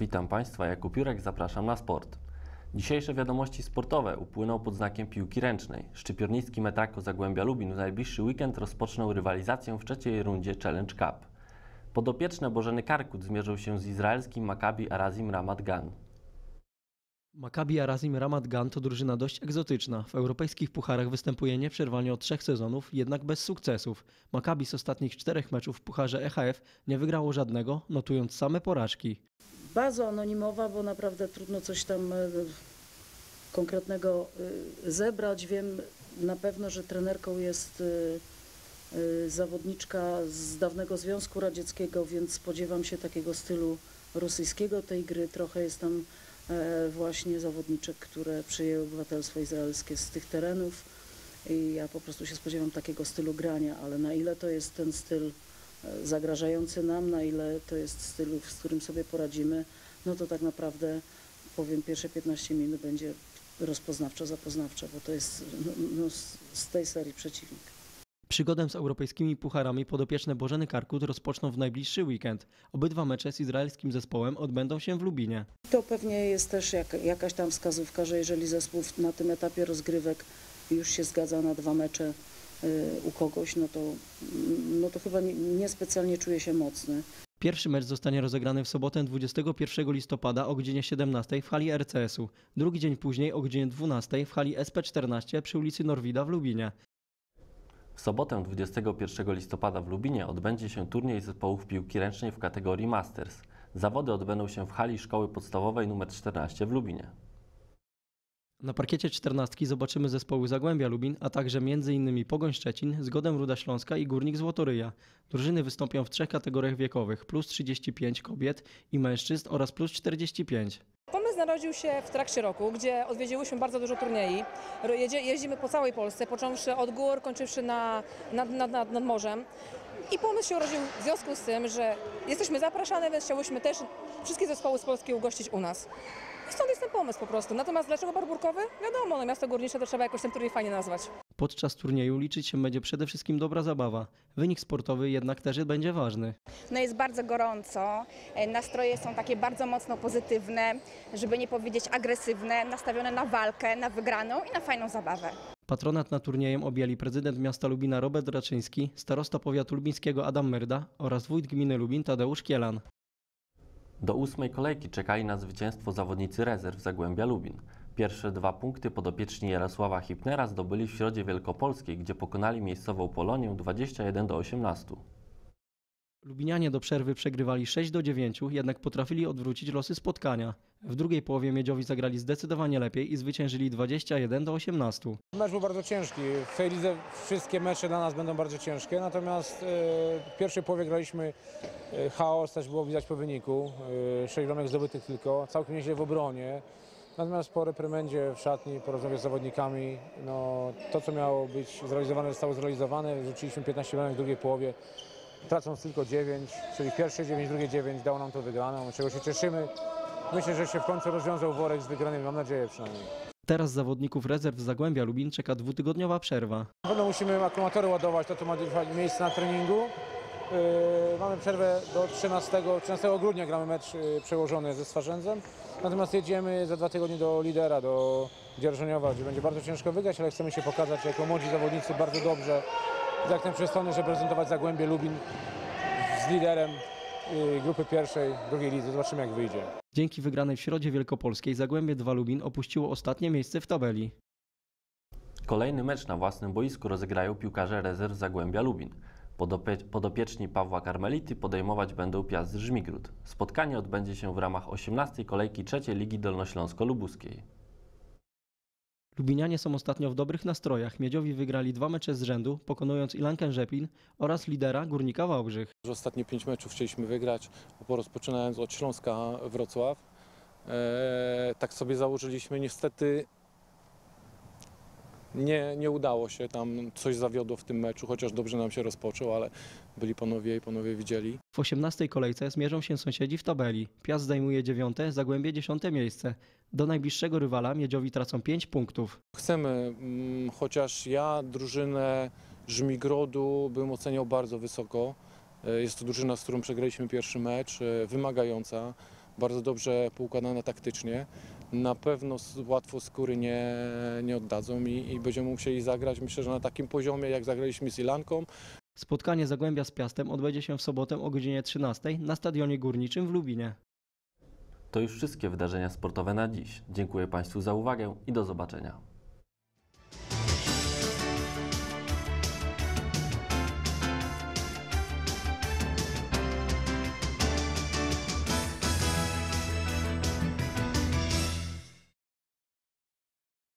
Witam Państwa, Jakub Jurek, zapraszam na sport. Dzisiejsze wiadomości sportowe upłyną pod znakiem piłki ręcznej. Szczypiornicki Metako Zagłębia Lubin w najbliższy weekend rozpoczną rywalizację w trzeciej rundzie Challenge Cup. Podopieczne Bożeny Karkut zmierzą się z izraelskim Maccabi Arazim Ramat Gan. Maccabi Arazim Ramat Gan to drużyna dość egzotyczna. W europejskich pucharach występuje nieprzerwanie od trzech sezonów, jednak bez sukcesów. Maccabi z ostatnich czterech meczów w pucharze EHF nie wygrało żadnego, notując same porażki. Bardzo anonimowa, bo naprawdę trudno coś tam e, konkretnego e, zebrać. Wiem na pewno, że trenerką jest e, zawodniczka z dawnego Związku Radzieckiego, więc spodziewam się takiego stylu rosyjskiego tej gry. Trochę jest tam właśnie zawodniczek, które przyjęły obywatelstwo izraelskie z tych terenów i ja po prostu się spodziewam takiego stylu grania, ale na ile to jest ten styl e, zagrażający nam, na ile to jest styl, z którym sobie poradzimy, no to tak naprawdę powiem pierwsze 15 minut będzie rozpoznawczo, zapoznawczo, bo to jest no, no, z, tej serii przeciwnik. Przygodę z europejskimi pucharami podopieczne Bożeny Karkut rozpoczną w najbliższy weekend. Obydwa mecze z izraelskim zespołem odbędą się w Lubinie. To pewnie jest też jak, jakaś tam wskazówka, że jeżeli zespół na tym etapie rozgrywek już się zgadza na dwa mecze u kogoś, no to, no to chyba nie- niespecjalnie czuje się mocny. Pierwszy mecz zostanie rozegrany w sobotę 21 listopada o godzinie 17 w hali RCS-u. Drugi dzień później o godzinie 12 w hali SP14 przy ulicy Norwida w Lubinie. W sobotę 21 listopada w Lubinie odbędzie się turniej zespołów piłki ręcznej w kategorii Masters. Zawody odbędą się w hali Szkoły Podstawowej nr 14 w Lubinie. Na parkiecie 14 zobaczymy zespoły Zagłębia Lubin, a także m.in. Pogoń Szczecin, Zgodem Ruda Śląska i Górnik Złotoryja. Drużyny wystąpią w trzech kategoriach wiekowych, plus 35 kobiet i mężczyzn oraz plus 45. Pomysł narodził się w trakcie roku, gdzie odwiedziłyśmy bardzo dużo turniej. Jeździmy po całej Polsce, począwszy od gór, kończywszy na, nad, nad, nad, nad morzem. I pomysł się urodził w związku z tym, że jesteśmy zapraszane, więc chciałyśmy też wszystkie zespoły z Polski ugościć u nas. I stąd jest ten pomysł po prostu. Natomiast dlaczego Barburkowy? Wiadomo, no miasto górnicze to trzeba jakoś ten turniej fajnie nazwać. Podczas turnieju liczyć się będzie przede wszystkim dobra zabawa. Wynik sportowy jednak też będzie ważny. No jest bardzo gorąco, e, nastroje są takie bardzo mocno pozytywne, żeby nie powiedzieć agresywne, nastawione na walkę, na wygraną i na fajną zabawę. Patronat nad turniejem objęli prezydent miasta Lubina Robert Raczyński, starosta powiatu lubińskiego Adam Merda oraz wójt gminy Lubin Tadeusz Kielan. Do ósmej kolejki czekali na zwycięstwo zawodnicy rezerw Zagłębia Lubin. Pierwsze dwa punkty podopieczni Jarosława Hipnera zdobyli w Środzie Wielkopolskiej, gdzie pokonali miejscową Polonię 21 do 18. Lubinianie do przerwy przegrywali 6 do 9, jednak potrafili odwrócić losy spotkania. W drugiej połowie Miedziowi zagrali zdecydowanie lepiej i zwyciężyli 21 do 18. Mecz był bardzo ciężki. W tej lidze wszystkie mecze dla nas będą bardzo ciężkie, natomiast e, w pierwszej połowie graliśmy e, chaos, też było widać po wyniku. E, sześć bramek zdobytych tylko, całkiem nieźle w obronie. Natomiast po reprymendzie w szatni, po rozmowie z zawodnikami, no, to co miało być zrealizowane zostało zrealizowane. Rzuciliśmy 15 bramek w drugiej połowie, tracąc tylko 9, czyli pierwsze 9, drugie 9 dało nam to wygraną, czego się cieszymy. Myślę, że się w końcu rozwiązał worek z wygranymi, mam nadzieję przynajmniej. Teraz zawodników rezerw Zagłębia Lubin czeka dwutygodniowa przerwa. Na pewno musimy akumulatory ładować, to tu ma miejsce na treningu. Yy, mamy przerwę do 13, 13 grudnia gramy mecz yy, przełożony ze Stwarzędzem. Natomiast jedziemy za dwa tygodnie do lidera, do Dzierżoniowa, gdzie będzie bardzo ciężko wygrać, ale chcemy się pokazać jako młodzi zawodnicy bardzo dobrze. Jak ten przestony, że prezentować Zagłębie Lubin z liderem yy, grupy pierwszej, drugiej lidze. Zobaczymy jak wyjdzie. Dzięki wygranej w Środzie Wielkopolskiej Zagłębie 2 Lubin opuściło ostatnie miejsce w tabeli. Kolejny mecz na własnym boisku rozegrają piłkarze rezerw Zagłębia Lubin. Podopie- podopieczni Pawła Karmelity podejmować będą Piast Żmigród. Spotkanie odbędzie się w ramach 18. kolejki trzeciej Ligi Dolnośląsko-Lubuskiej. Lubinianie są ostatnio w dobrych nastrojach. Miedziowi wygrali dwa mecze z rzędu, pokonując Ilankę Rzepin oraz lidera Górnika Wałbrzych. ostatnie pięć meczów chcieliśmy wygrać, bo rozpoczynając od Śląska Wrocław. E, tak sobie założyliśmy. Niestety nie, nie udało się, tam coś zawiodło w tym meczu, chociaż dobrze nam się rozpoczął, ale byli panowie i panowie widzieli. W 18 kolejce zmierzą się sąsiedzi w tabeli. Piast zajmuje dziewiąte, Zagłębie dziesiąte miejsce. Do najbliższego rywala Miedziowi tracą 5 punktów. Chcemy, mm, chociaż ja drużynę Żmigrodu bym oceniał bardzo wysoko. E, Jest to drużyna, z którą przegraliśmy pierwszy mecz, e, wymagająca. bardzo dobrze poukładane taktycznie. Na pewno łatwo skóry nie, nie oddadzą i, i będziemy musieli zagrać, myślę, że na takim poziomie, jak zagraliśmy z Ilanką, Spotkanie Zagłębia z Piastem odbędzie się w sobotę o godzinie 13 na Stadionie Górniczym w Lubinie. To już wszystkie wydarzenia sportowe na dziś. Dziękuję Państwu za uwagę i do zobaczenia.